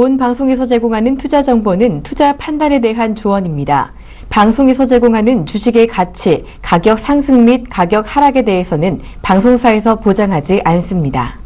본 방송에서 제공하는 투자 정보는 투자 판단에 대한 조언입니다. 방송에서 제공하는 주식의 가치, 가격 상승 및 가격 하락에 대해서는 방송사에서 보장하지 않습니다.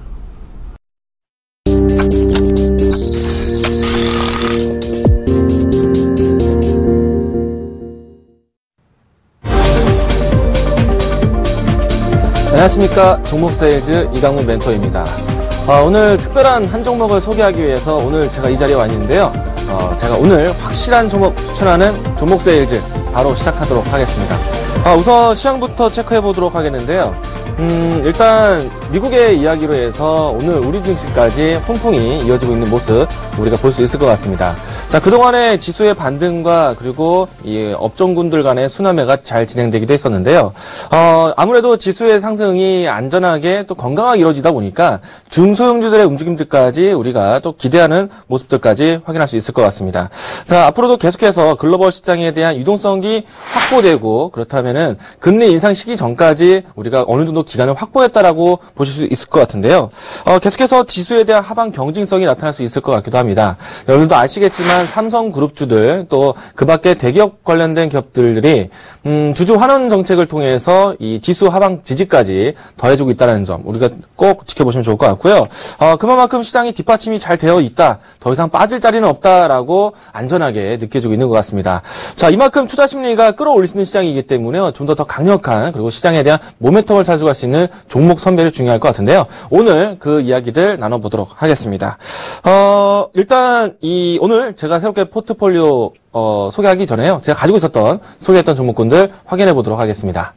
안녕하십니까 종목세일즈 이강문 멘토입니다. 어, 오늘 특별한 한 종목을 소개하기 위해서 오늘 제가 이 자리에 와 있는데요. 어, 제가 오늘 확실한 종목 추천하는 종목 세일즈 바로 시작하도록 하겠습니다. 어, 우선 시장부터 체크해 보도록 하겠는데요. 음, 일단 미국의 이야기로 해서 오늘 우리 증시까지 훈풍이 이어지고 있는 모습 우리가 볼 수 있을 것 같습니다. 자, 그동안의 지수의 반등과 그리고 이 업종군들 간의 순환매가 잘 진행되기도 했었는데요. 어, 아무래도 지수의 상승이 안전하게 또 건강하게 이루어지다 보니까 중소형주들의 움직임들까지 우리가 또 기대하는 모습들까지 확인할 수 있을 것 같습니다. 자, 앞으로도 계속해서 글로벌 시장에 대한 유동성이 확보되고 그렇다면은 금리 인상 시기 전까지 우리가 어느 정도 기간을 확보했다라고 보실 수 있을 것 같은데요. 어, 계속해서 지수에 대한 하방 경쟁성이 나타날 수 있을 것 같기도 합니다. 여러분도 아시겠지만 삼성그룹주들 또 그밖에 대기업 관련된 기업들이 음, 주주 환원 정책을 통해서 이 지수 하방 지지까지 더해주고 있다는 점 우리가 꼭 지켜보시면 좋을 것 같고요. 어, 그만큼 시장이 뒷받침이 잘 되어 있다. 더 이상 빠질 자리는 없다라고 안전하게 느껴지고 있는 것 같습니다. 자, 이만큼 투자 심리가 있는 시장이기 때문에 좀 더 더 강력한 그리고 시장에 대한 모멘텀을 찾아갈 수 있는 종목 선별이 중 요할 것 같은데요. 오늘 그 이야기들 나눠보도록 하겠습니다. 어, 일단 이 오늘 제가 새롭게 포트폴리오 어, 소개하기 전에요. 제가 가지고 있었던 소개했던 종목군들 확인해 보도록 하겠습니다.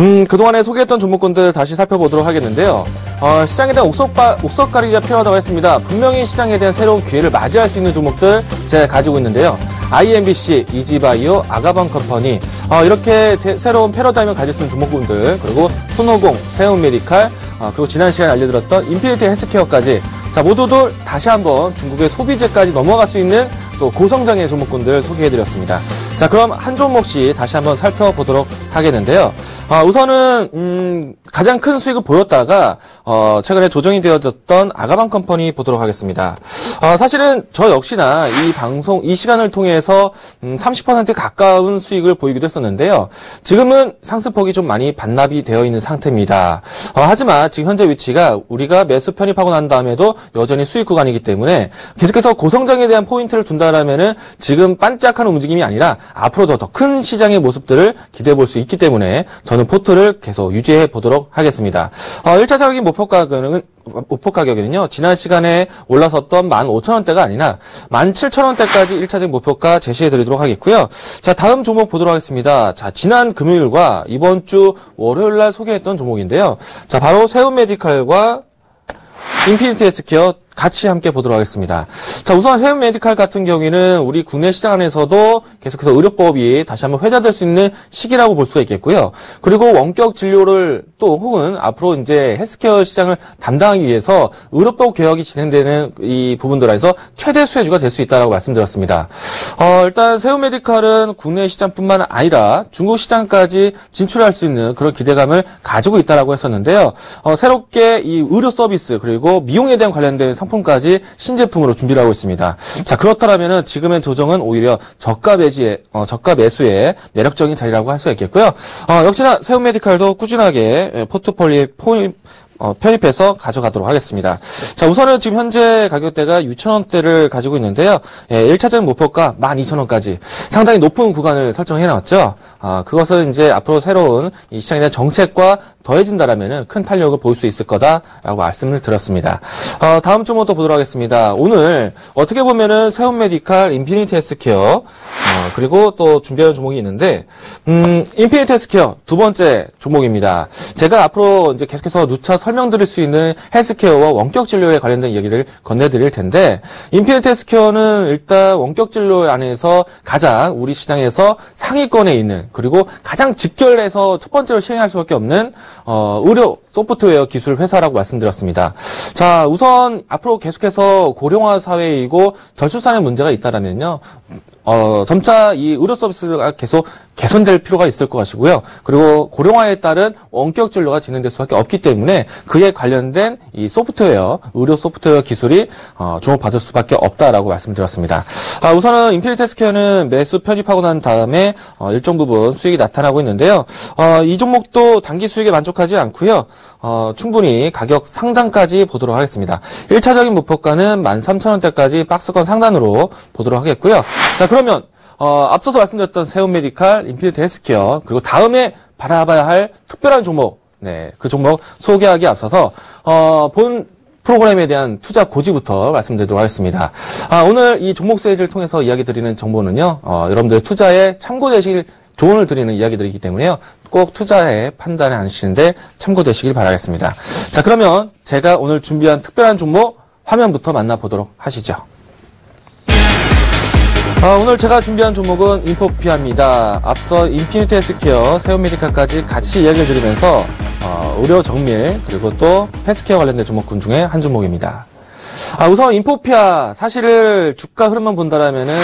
음, 그동안에 소개했던 종목군들 다시 살펴보도록 하겠는데요. 어, 시장에 대한 옥석가, 옥석 가리기가 필요하다고 했습니다. 분명히 시장에 대한 새로운 기회를 맞이할 수 있는 종목들 제가 가지고 있는데요. IMBC, 이지바이오, 아가방 컴퍼니, 어, 이렇게 대, 새로운 패러다임을 가질 수 있는 종목군들, 그리고 손오공, 세운메디칼, 어, 그리고 지난 시간에 알려드렸던 인피니트 헬스케어까지 자, 모두들 다시 한번 중국의 소비재까지 넘어갈 수 있는 또 고성장의 종목군들 소개해드렸습니다. 자, 그럼 한 종목씩 다시 한번 살펴보도록 하겠는데요. 어, 우선은 음, 가장 큰 수익을 보였다가 어, 최근에 조정이 되어졌던 아가방 컴퍼니 보도록 하겠습니다. 어, 사실은 저 역시나 이 방송 이 시간을 통해서 음, 30% 가까운 수익을 보이기도 했었는데요. 지금은 상승폭이 좀 많이 반납이 되어 있는 상태입니다. 어, 하지만 지금 현재 위치가 우리가 매수 편입하고 난 다음에도 여전히 수익 구간이기 때문에 계속해서 고성장에 대한 포인트를 준다라면은 지금 반짝하는 움직임이 아니라 앞으로도 더큰 시장의 모습들을 기대해 볼 수 있기 때문에 저는 포트를 계속 유지해 보도록 하겠습니다. 어, 1차적인 목표 가격은 목표 가격은요, 지난 시간에 올라섰던 15,000원대가 아니라 17,000원대까지 1차적 목표가 제시해 드리도록 하겠고요. 자, 다음 종목 보도록 하겠습니다. 자, 지난 금요일과 이번 주 월요일 날 소개했던 종목인데요. 자, 바로 세운 메디칼과 인피니트 헬스케어 같이 함께 보도록 하겠습니다. 자, 우선 세운 메디칼 같은 경우에는 우리 국내 시장 안에서도 계속해서 의료법이 다시 한번 회자될 수 있는 시기라고 볼 수가 있겠고요. 그리고 원격 진료를 또 혹은 앞으로 이제 헬스케어 시장을 담당하기 위해서 의료법 개혁이 진행되는 이 부분들에서 최대 수혜주가 될 수 있다고 말씀드렸습니다. 어, 일단 세운 메디칼은 국내 시장뿐만 아니라 중국 시장까지 진출할 수 있는 그런 기대감을 가지고 있다고 했었는데요. 어, 새롭게 이 의료 서비스 그리고 미용에 대한 관련된 상품까지 신제품으로 준비를 하고 있습니다. 자 그렇다면 지금의 조정은 오히려 저가 매지에 어, 저가 매수의 매력적인 자리라고 할수 있겠고요. 어, 역시나 세운 메디칼도 꾸준하게 포트폴리오에 포임 어, 편입해서 가져가도록 하겠습니다. 자, 우선은 지금 현재 가격대가 6,000원대를 가지고 있는데요. 예, 1차적 목표가 12,000원까지 상당히 높은 구간을 설정해 놨죠. 아, 그것은 이제 앞으로 새로운 이 시장에 대한 정책과 더해진다라면 큰 탄력을 볼 수 있을 거다라고 말씀을 드렸습니다. 어, 다음 종목도 보도록 하겠습니다. 오늘 어떻게 보면은 세운 메디칼, 인피니트 헬스케어 어, 그리고 또 준비하는 종목이 있는데 음, 인피니트 헬스케어 두 번째 종목입니다. 제가 앞으로 이제 계속해서 누차 설명드릴 수 있는 헬스케어와 원격 진료에 관련된 얘기를 건네드릴 텐데 인피니트 헬스케어는 일단 원격 진료 안에서 가장 우리 시장에서 상위권에 있는 그리고 가장 직결해서 첫 번째로 시행할 수밖에 없는 어, 의료 소프트웨어 기술 회사라고 말씀드렸습니다. 자, 우선 앞으로 계속해서 고령화 사회이고 저출산의 문제가 있다라면요. 어, 점차 이 의료 서비스가 계속 개선될 필요가 있을 것 같고요. 그리고 고령화에 따른 원격 진료가 진행될 수밖에 없기 때문에 그에 관련된 이 소프트웨어, 의료 소프트웨어 기술이 어, 주목받을 수밖에 없다라고 말씀드렸습니다. 아, 우선은 인피니트 헬스케어는 매수 편입하고 난 다음에 어, 일정 부분 수익이 나타나고 있는데요. 어, 이 종목도 단기 수익에 만족하지 않고요. 어, 충분히 가격 상단까지 보도록 하겠습니다. 1차적인 목표가는 13,000원대까지 박스권 상단으로 보도록 하겠고요. 자, 그러면 어, 앞서서 말씀드렸던 세운메디칼, 인피니트 헬스케어, 그리고 다음에 바라봐야 할 특별한 종목, 네, 그 종목 소개하기 앞서서, 어, 본 프로그램에 대한 투자 고지부터 말씀드리도록 하겠습니다. 아, 오늘 이 종목 세일즈를 통해서 이야기 드리는 정보는요, 어, 여러분들 투자에 참고되실 조언을 드리는 이야기들이기 때문에요. 꼭 투자에 판단을 하시는데 참고되시길 바라겠습니다. 자, 그러면 제가 오늘 준비한 특별한 종목 화면부터 만나보도록 하시죠. 아, 오늘 제가 준비한 종목은 인포피아입니다. 앞서 인피니트 헬스케어, 세운메디칼까지 같이 이야기를 드리면서 어, 의료 정밀 그리고 또 헬스케어 관련된 종목군 중에 한 종목입니다. 아, 우선 인포피아 사실은 주가 흐름만 본다라면은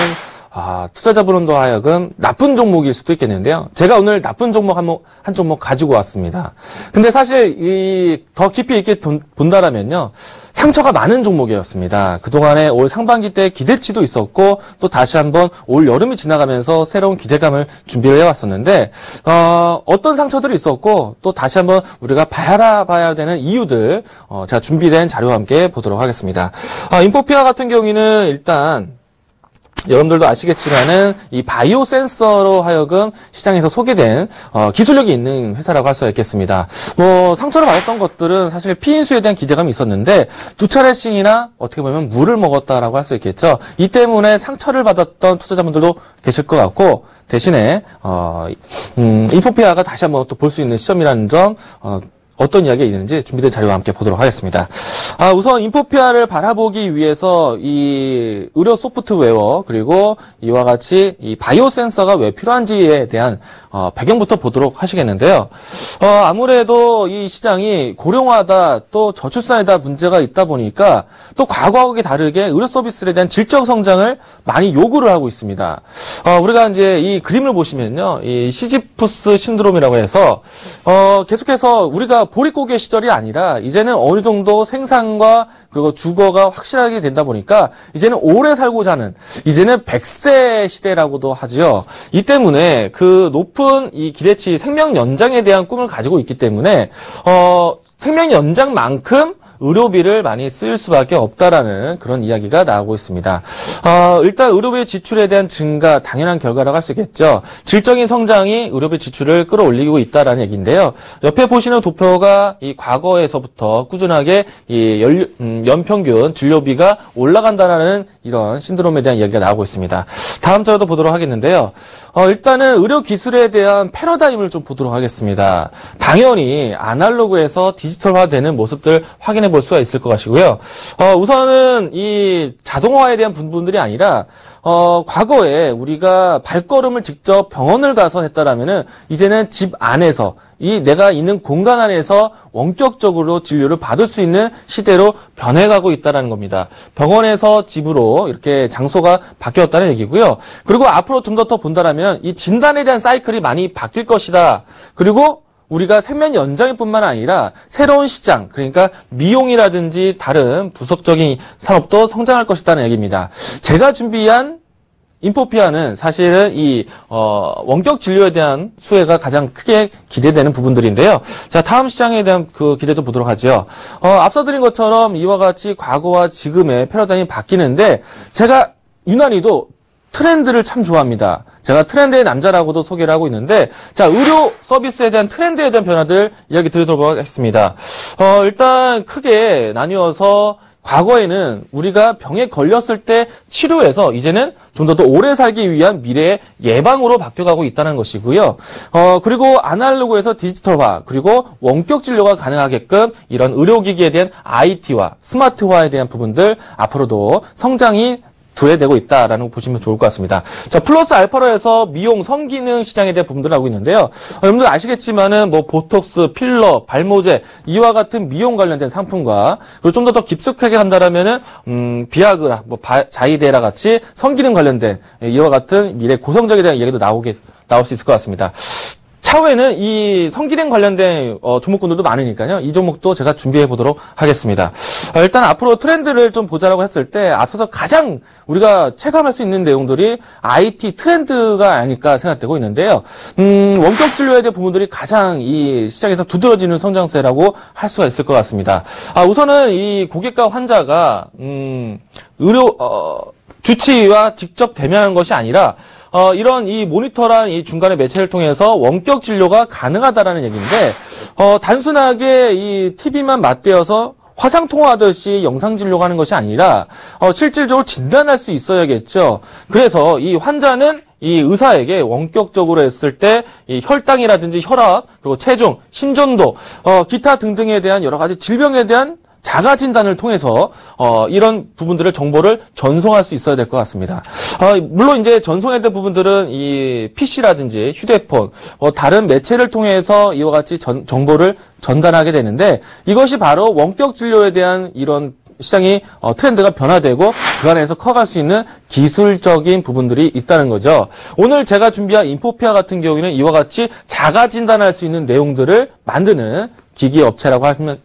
아, 투자자분도 하여금 나쁜 종목일 수도 있겠는데요. 제가 오늘 나쁜 종목 한, 한 종목 가지고 왔습니다. 근데 사실 이 더 깊이 있게 본다라면요. 상처가 많은 종목이었습니다. 그동안에 올 상반기 때 기대치도 있었고 또 다시 한번 올 여름이 지나가면서 새로운 기대감을 준비를 해왔었는데 어, 떤 상처들이 있었고 또 다시 한번 우리가 바라봐야 되는 이유들 어, 제가 준비된 자료와 함께 보도록 하겠습니다. 어, 인포피아 같은 경우에는 일단 여러분들도 아시겠지만은 이 바이오 센서로 하여금 시장에서 소개된 어, 기술력이 있는 회사라고 할 수 있겠습니다. 뭐 상처를 받았던 것들은 사실 피인수에 대한 기대감이 있었는데 두 차례씩이나 어떻게 보면 물을 먹었다라고 할 수 있겠죠. 이 때문에 상처를 받았던 투자자분들도 계실 것 같고 대신에 어, 음, 인포피아가 다시 한번 또 볼 수 있는 시점이라는 점 어, 어떤 이야기가 있는지 준비된 자료와 함께 보도록 하겠습니다. 아, 우선 인포피아를 바라보기 위해서 이 의료 소프트웨어 그리고 이와 같이 이 바이오 센서가 왜 필요한지에 대한 어, 배경부터 보도록 하시겠는데요. 어, 아무래도 이 시장이 고령화다 또 저출산에다 문제가 있다 보니까 또 과거하고 다르게 의료 서비스에 대한 질적 성장을 많이 요구를 하고 있습니다. 어, 우리가 이제 이 그림을 보시면요, 이 시지푸스 신드롬이라고 해서 어, 계속해서 우리가 보릿고개 시절이 아니라 이제는 어느 정도 생산과 그리고 주거가 확실하게 된다 보니까 이제는 오래 살고자 하는 이제는 100세 시대라고도 하지요. 이 때문에 그 높은 이 기대치 생명 연장에 대한 꿈을 가지고 있기 때문에 어 생명 연장만큼 의료비를 많이 쓸 수밖에 없다라는 그런 이야기가 나오고 있습니다. 어, 일단 의료비 지출에 대한 증가 당연한 결과라고 할 수 있겠죠. 질적인 성장이 의료비 지출을 끌어올리고 있다라는 얘기인데요. 옆에 보시는 도표가 이 과거에서부터 꾸준하게 이 연, 음, 연평균 진료비가 올라간다라는 이런 신드롬에 대한 이야기가 나오고 있습니다. 다음 자료도 보도록 하겠는데요. 어, 일단은 의료 기술에 대한 패러다임을 좀 보도록 하겠습니다. 당연히 아날로그에서 디지털화되는 모습들 확인해 볼 수가 있을 것 같고요. 어, 우선은 이 자동화에 대한 부분들이 아니라 어, 과거에 우리가 발걸음을 직접 병원을 가서 했다라면은 이제는 집 안에서 이 내가 있는 공간 안에서 원격적으로 진료를 받을 수 있는 시대로 변해가고 있다라는 겁니다. 병원에서 집으로 이렇게 장소가 바뀌었다는 얘기고요. 그리고 앞으로 좀 더 더 본다라면 이 진단에 대한 사이클이 많이 바뀔 것이다. 그리고 우리가 생명 연장일 뿐만 아니라 새로운 시장, 그러니까 미용이라든지 다른 부속적인 산업도 성장할 것이라는 얘기입니다. 제가 준비한 인포피아는 사실은 이 어, 원격 진료에 대한 수혜가 가장 크게 기대되는 부분들인데요. 자 다음 시장에 대한 그 기대도 보도록 하죠. 어, 앞서 드린 것처럼 이와 같이 과거와 지금의 패러다임이 바뀌는데 제가 유난히도 트렌드를 참 좋아합니다. 제가 트렌드의 남자라고도 소개를 하고 있는데, 자, 의료 서비스에 대한 트렌드에 대한 변화들 이야기 드리도록 하겠습니다. 어, 일단 크게 나뉘어서 과거에는 우리가 병에 걸렸을 때 치료해서 이제는 좀더더 오래 살기 위한 미래의 예방으로 바뀌어가고 있다는 것이고요. 어, 그리고 아날로그에서 디지털화, 그리고 원격 진료가 가능하게끔 이런 의료기기에 대한 IT화, 스마트화에 대한 부분들 앞으로도 성장이 두해되고 있다라는 거 보시면 좋을 것 같습니다. 자, 플러스 알파로 해서 미용 성기능 시장에 대한 부분들을 하고 있는데요. 어, 여러분들 아시겠지만은 뭐 보톡스, 필러, 발모제 이와 같은 미용 관련된 상품과 그리고 좀 더 더 깊숙하게 한다라면은 음, 비아그라, 뭐 바, 자이데라 같이 성기능 관련된 이와 같은 미래 고성적에 대한 이야기도 나오게 나올 수 있을 것 같습니다. 차후에는 이 성기능 관련된 어, 종목군들도 많으니까요. 이 종목도 제가 준비해 보도록 하겠습니다. 어, 일단 앞으로 트렌드를 좀 보자라고 했을 때 앞서서 가장 우리가 체감할 수 있는 내용들이 IT 트렌드가 아닐까 생각되고 있는데요. 음, 원격 진료에 대한 부분들이 가장 이 시장에서 두드러지는 성장세라고 할 수가 있을 것 같습니다. 아, 우선은 이 고객과 환자가 음, 의료 어, 주치의와 직접 대면하는 것이 아니라 어, 이런 이 모니터란 이 중간의 매체를 통해서 원격 진료가 가능하다라는 얘기인데 어, 단순하게 이 TV만 맞대어서 화상 통화하듯이 영상 진료가 하는 것이 아니라 어, 실질적으로 진단할 수 있어야겠죠. 그래서 이 환자는 이 의사에게 원격적으로 했을 때 이 혈당이라든지 혈압 그리고 체중, 심전도, 어, 기타 등등에 대한 여러 가지 질병에 대한 자가 진단을 통해서 어, 이런 부분들을 정보를 전송할 수 있어야 될 것 같습니다. 어, 물론 이제 전송해야 될 부분들은 이 PC라든지 휴대폰, 뭐 다른 매체를 통해서 이와 같이 전, 정보를 전달하게 되는데 이것이 바로 원격 진료에 대한 이런 시장이 어, 트렌드가 변화되고 그 안에서 커갈 수 있는 기술적인 부분들이 있다는 거죠. 오늘 제가 준비한 인포피아 같은 경우에는 이와 같이 자가 진단할 수 있는 내용들을 만드는 기기 업체라고 하면,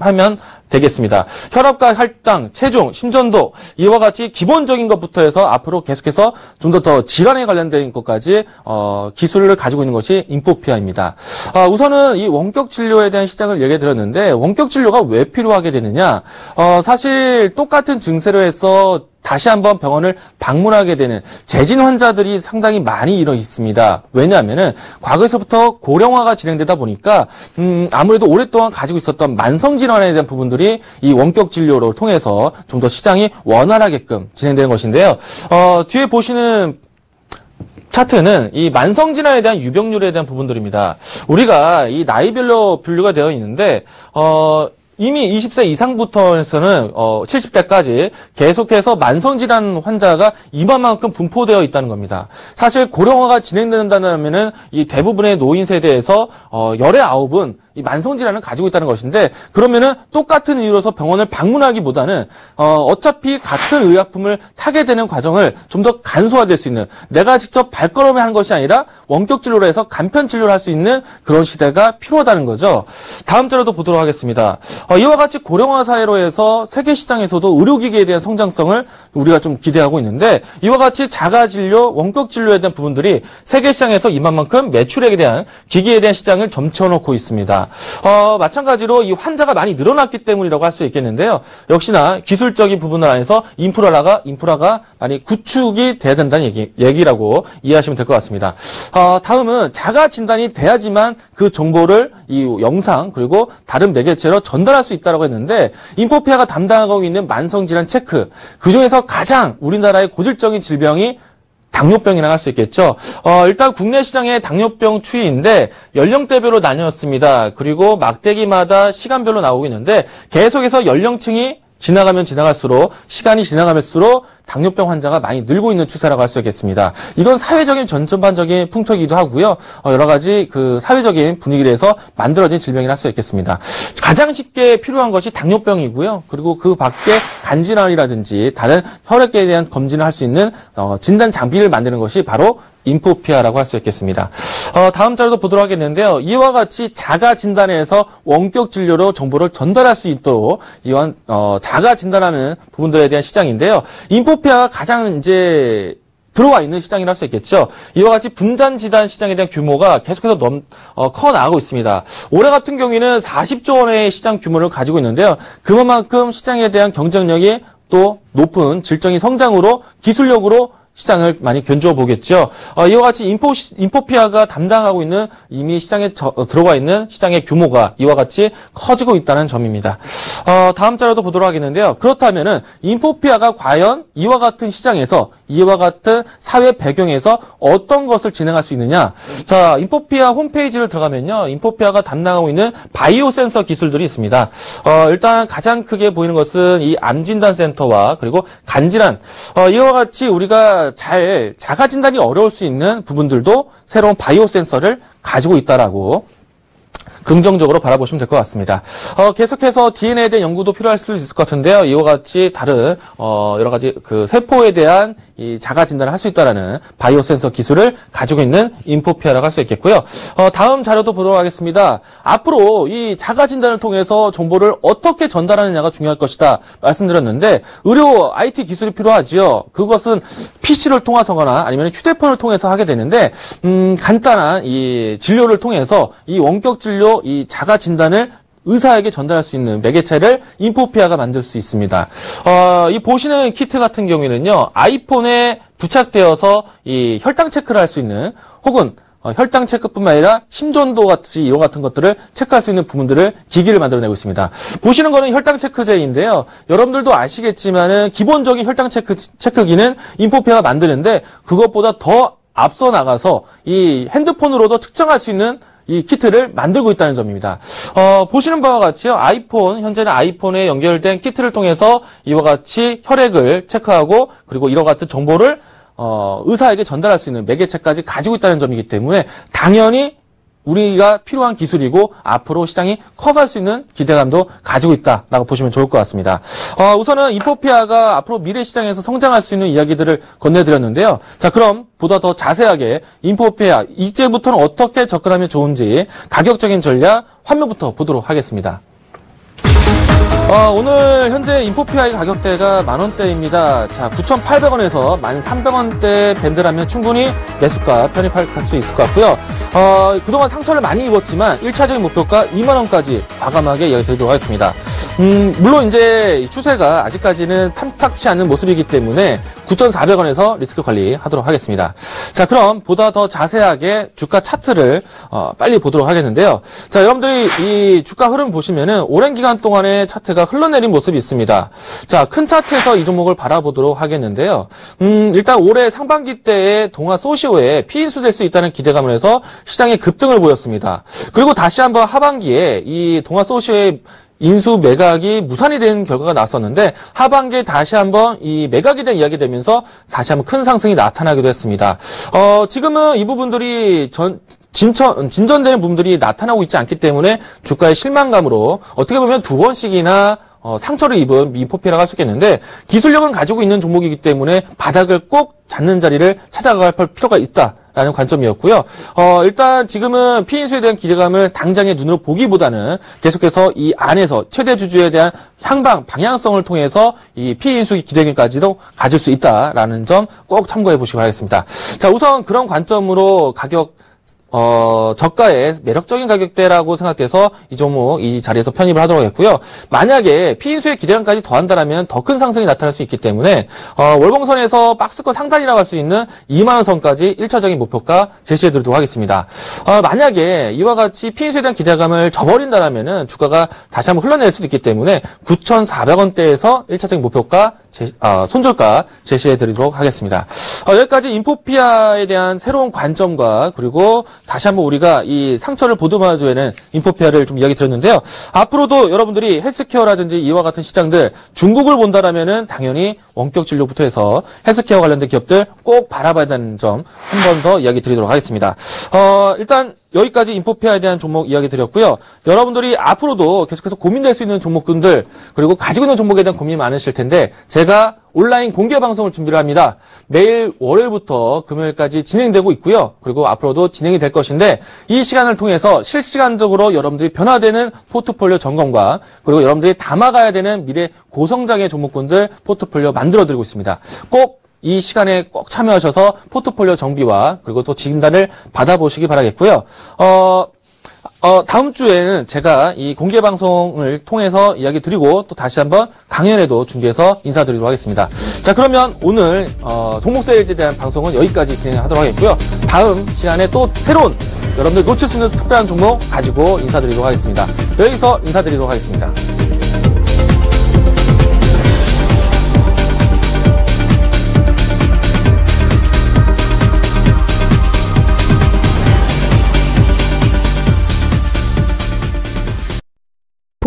하면 되겠습니다. 혈압과 혈당, 체중, 심전도 이와 같이 기본적인 것부터 해서 앞으로 계속해서 좀 더 더 질환에 관련된 것까지 어, 기술을 가지고 있는 것이 인포피아입니다. 어, 우선은 이 원격 진료에 대한 시장을 얘기해 드렸는데 원격 진료가 왜 필요하게 되느냐? 어, 사실 똑같은 증세로 해서 다시 한번 병원을 방문하게 되는 재진 환자들이 상당히 많이 일어 있습니다. 왜냐하면은 과거에서부터 고령화가 진행되다 보니까 음, 아무래도 오랫동안 가지고 있었던 만성 질환에 대한 부분들 이 이 원격 진료를 통해서 좀 더 시장이 원활하게끔 진행되는 것인데요. 어, 뒤에 보시는 차트는 이 만성 질환에 대한 유병률에 대한 부분들입니다. 우리가 이 나이별로 분류가 되어 있는데 어 이미 20세 이상부터에서는 어 70대까지 계속해서 만성 질환 환자가 이만만큼 분포되어 있다는 겁니다. 사실 고령화가 진행된다면은 이 대부분의 노인 세대에서 어 아홉은 이 만성질환을 가지고 있다는 것인데 그러면은 똑같은 이유로서 병원을 방문하기보다는 어, 어차피 같은 의약품을 타게 되는 과정을 좀 더 간소화될 수 있는 내가 직접 발걸음을 하는 것이 아니라 원격 진료로 해서 간편 진료를 할 수 있는 그런 시대가 필요하다는 거죠. 다음 자료도 보도록 하겠습니다. 어, 이와 같이 고령화 사회로 해서 세계 시장에서도 의료기기에 대한 성장성을 우리가 좀 기대하고 있는데 이와 같이 자가 진료, 원격 진료에 대한 부분들이 세계 시장에서 이만만큼 매출액에 대한 기기에 대한 시장을 점쳐놓고 있습니다. 어, 마찬가지로 이 환자가 많이 늘어났기 때문이라고 할 수 있겠는데요. 역시나 기술적인 부분을 안에서 인프라가 인프라가 많이 구축이 돼야 된다는 얘기, 얘기라고 이해하시면 될 것 같습니다. 어, 다음은 자가 진단이 돼야지만 그 정보를 이 영상 그리고 다른 매개체로 전달할 수 있다고 했는데 인포피아가 담당하고 있는 만성질환 체크 그 중에서 가장 우리나라의 고질적인 질병이 당뇨병이라고 할 수 있겠죠. 어, 일단 국내 시장의 당뇨병 추이인데 연령대별로 나뉘었습니다. 그리고 막대기마다 시간별로 나오고 있는데 계속해서 연령층이 지나가면 지나갈수록 시간이 지나가면수록 당뇨병 환자가 많이 늘고 있는 추세라고 할 수 있겠습니다. 이건 사회적인 전반적인 풍토이기도 하고요. 어, 여러 가지 그 사회적인 분위기에 서 만들어진 질병이라 할 수 있겠습니다. 가장 쉽게 필요한 것이 당뇨병이고요. 그리고 그 밖에 간질환이라든지 다른 혈액에 대한 검진을 할 수 있는 어, 진단 장비를 만드는 것이 바로 인포피아라고 할 수 있겠습니다. 어, 다음 자료도 보도록 하겠는데요. 이와 같이 자가 진단에서 원격 진료로 정보를 전달할 수 있도록 이wan 어, 자가 진단하는 부분들에 대한 시장인데요. 인포피아가 가장 이제 들어와 있는 시장이라 할 수 있겠죠. 이와 같이 분산 지단 시장에 대한 규모가 계속해서 넘, 어, 커 나가고 있습니다. 올해 같은 경우에는 40조 원의 시장 규모를 가지고 있는데요. 그만큼 시장에 대한 경쟁력이 또 높은 질적인 성장으로 기술력으로 시장을 많이 견주어 보겠죠. 어, 이와 같이 인포, 인포피아가 담당하고 있는 이미 시장에 저, 어, 들어와 있는 시장의 규모가 이와 같이 커지고 있다는 점입니다. 어, 다음 자료도 보도록 하겠는데요. 그렇다면은 인포피아가 과연 이와 같은 시장에서 이와 같은 사회 배경에서 어떤 것을 진행할 수 있느냐. 자, 인포피아 홈페이지를 들어가면요. 인포피아가 담당하고 있는 바이오 센서 기술들이 있습니다. 어, 일단 가장 크게 보이는 것은 이 암진단 센터와 그리고 간질환. 어, 이와 같이 우리가 잘 자가 진단이 어려울 수 있는 부분들도 새로운 바이오 센서를 가지고 있다라고 긍정적으로 바라보시면 될 것 같습니다. 어, 계속해서 DNA에 대한 연구도 필요할 수 있을 것 같은데요. 이와 같이 다른 어, 여러 가지 그 세포에 대한 이 자가 진단을 할 수 있다라는 바이오 센서 기술을 가지고 있는 인포피아라고 할 수 있겠고요. 어, 다음 자료도 보도록 하겠습니다. 앞으로 이 자가 진단을 통해서 정보를 어떻게 전달하느냐가 중요할 것이다 말씀드렸는데 의료 IT 기술이 필요하지요. 그것은 PC를 통해서거나 아니면 휴대폰을 통해서 하게 되는데 음, 간단한 이 진료를 통해서 이 원격 진료 이 자가 진단을 의사에게 전달할 수 있는 매개체를 인포피아가 만들 수 있습니다. 어, 이 보시는 키트 같은 경우에는요, 아이폰에 부착되어서 이 혈당 체크를 할 수 있는 혹은 어, 혈당 체크뿐만 아니라 심전도 같이 이와 같은 것들을 체크할 수 있는 부분들을 기기를 만들어내고 있습니다. 보시는 거는 혈당 체크제인데요. 여러분들도 아시겠지만은 기본적인 혈당 체크 체크기는 인포피아가 만드는데 그것보다 더 앞서 나가서 이 핸드폰으로도 측정할 수 있는 이 키트를 만들고 있다는 점입니다. 어, 보시는 바와 같이요. 아이폰, 현재는 아이폰에 연결된 키트를 통해서 이와 같이 혈액을 체크하고 그리고 이와 같은 정보를 어, 의사에게 전달할 수 있는 매개체까지 가지고 있다는 점이기 때문에 당연히 우리가 필요한 기술이고 앞으로 시장이 커갈 수 있는 기대감도 가지고 있다라고 보시면 좋을 것 같습니다. 어, 우선은 이포피아가 앞으로 미래 시장에서 성장할 수 있는 이야기들을 건네드렸는데요. 자, 그럼 보다 더 자세하게 인포피아 이제부터는 어떻게 접근하면 좋은지 가격적인 전략 화면부터 보도록 하겠습니다. 어, 오늘 현재 인포피아의 가격대가 만원대입니다. 자, 9,800원에서 1,300원대 밴드라면 충분히 매수가 편입할 수 있을 것 같고요. 어, 그동안 상처를 많이 입었지만 1차적인 목표가 2만원까지 과감하게 이야기 드리도록 하겠습니다. 음, 물론 이제 추세가 아직까지는 탐탁치 않은 모습이기 때문에 9,400원에서 리스크 관리하도록 하겠습니다. 자, 그럼 보다 더 자세하게 주가 차트를 어, 빨리 보도록 하겠는데요. 자, 여러분들이 이 주가 흐름 보시면은 오랜 기간 동안의 차트가 흘러내린 모습이 있습니다. 자, 큰 차트에서 이 종목을 바라보도록 하겠는데요. 음, 일단 올해 상반기 때의 동화 소시오에 피인수될 수 있다는 기대감을 해서 시장에 급등을 보였습니다. 그리고 다시 한번 하반기에 이 동화 소시오의 인수 매각이 무산이 된 결과가 나왔었는데 하반기에 다시 한번 이 매각에 대한 이야기 되면서 다시 한번 큰 상승이 나타나기도 했습니다. 어, 지금은 이 부분들이 전 진천, 진전되는 부분들이 나타나고 있지 않기 때문에 주가의 실망감으로 어떻게 보면 두 번씩이나 어, 상처를 입은 민포피라고 할 수 있겠는데 기술력은 가지고 있는 종목이기 때문에 바닥을 꼭 잡는 자리를 찾아갈 필요가 있다라는 관점이었고요. 어, 일단 지금은 피인수에 대한 기대감을 당장의 눈으로 보기보다는 계속해서 이 안에서 최대 주주에 대한 향방 방향성을 통해서 이 피인수 기대감까지도 가질 수 있다라는 점 꼭 참고해 보시기 바라겠습니다. 자, 우선 그런 관점으로 가격 어, 저가의 매력적인 가격대라고 생각돼서 이 종목 이 자리에서 편입을 하도록 했고요. 만약에 피인수의 기대감까지 더한다면 더 큰 상승이 나타날 수 있기 때문에 어, 월봉선에서 박스권 상단이라고 할 수 있는 2만 원 선까지 1차적인 목표가 제시해 드리도록 하겠습니다. 어, 만약에 이와 같이 피인수에 대한 기대감을 저버린다면 주가가 다시 한번 흘러낼 수도 있기 때문에 9,400원대에서 1차적인 목표가 제, 어, 손절가 제시해 드리도록 하겠습니다. 어, 여기까지 인포피아에 대한 새로운 관점과 그리고 다시 한번 우리가 이 상처를 보듬어야 되는 인포피아를 좀 이야기 드렸는데요. 앞으로도 여러분들이 헬스케어라든지 이와 같은 시장들 중국을 본다라면은 당연히 원격 진료부터 해서 헬스케어 관련된 기업들 꼭 바라봐야 되는 점 한 번 더 이야기 드리도록 하겠습니다. 어, 일단 여기까지 인포피아에 대한 종목 이야기 드렸고요. 여러분들이 앞으로도 계속해서 고민될 수 있는 종목군들 그리고 가지고 있는 종목에 대한 고민이 많으실 텐데 제가 온라인 공개 방송을 준비를 합니다. 매일 월요일부터 금요일까지 진행되고 있고요. 그리고 앞으로도 진행이 될 것인데 이 시간을 통해서 실시간적으로 여러분들이 변화되는 포트폴리오 점검과 그리고 여러분들이 담아가야 되는 미래 고성장의 종목군들 포트폴리오 만들어 드리고 있습니다. 꼭 이 시간에 꼭 참여하셔서 포트폴리오 정비와 그리고 또 진단을 받아보시기 바라겠고요. 어, 어, 다음 주에는 제가 이 공개 방송을 통해서 이야기 드리고 또 다시 한번 강연에도 준비해서 인사드리도록 하겠습니다. 자, 그러면 오늘 어, 종목 세일즈에 대한 방송은 여기까지 진행하도록 하겠고요. 다음 시간에 또 새로운 여러분들 놓칠 수 있는 특별한 종목 가지고 인사드리도록 하겠습니다. 여기서 인사드리도록 하겠습니다.